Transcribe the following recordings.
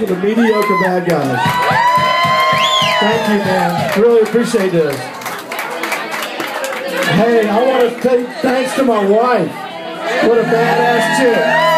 mediocre bad guys. Thank you, man. Really appreciate this. Hey, I want to say thanks to my wife. What a badass chick.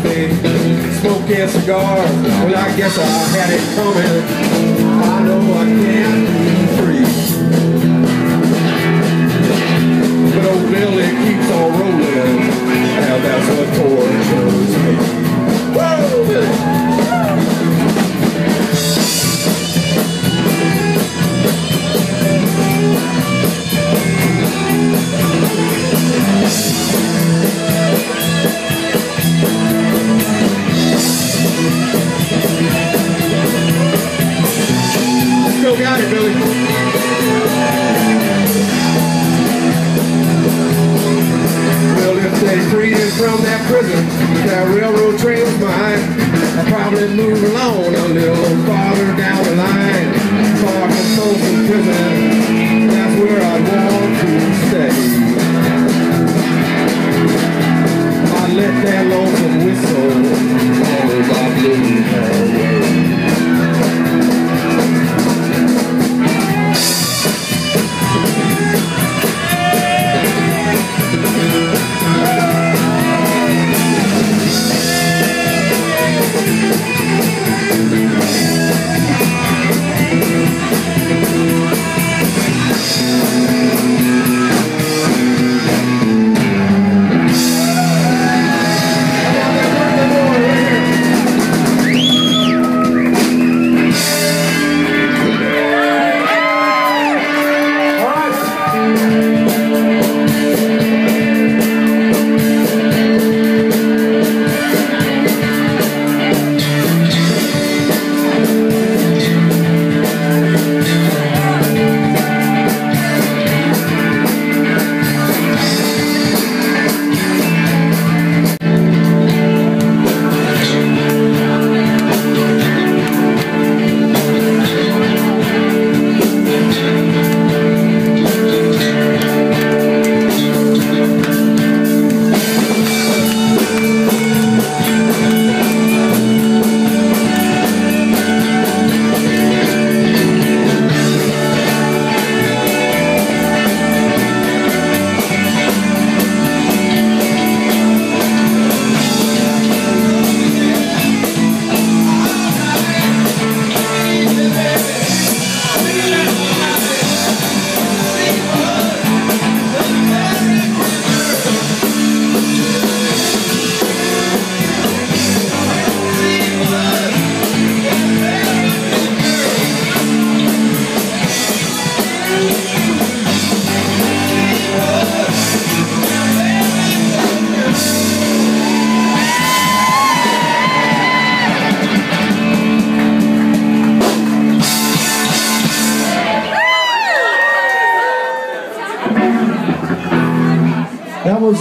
Coffee, smoking cigar. Well, I guess I had it coming. I know I can't got it, Billy. Well, if they freed him from that prison, that railroad train was mine, I'd probably move along a little farther down the line. Far from Folsom Prison, that's where I'd want to stay.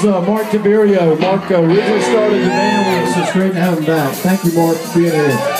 Was uh, Mark Tiberio. Mark uh, originally started the band. with us. It's great to have him back. Thank you, Mark, for being here.